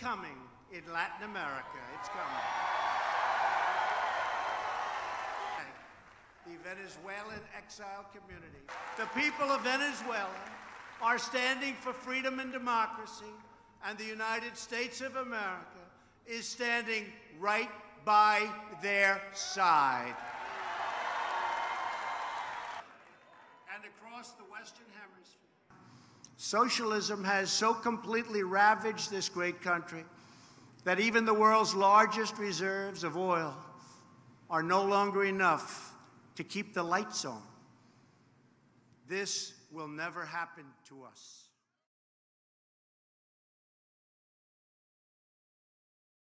coming in Latin America. It's coming. The Venezuelan exile community. The people of Venezuela are standing for freedom and democracy, and the United States of America is standing right by their side. And across the Western Hemisphere. Socialism has so completely ravaged this great country that even the world's largest reserves of oil are no longer enough to keep the lights on. This will never happen to us.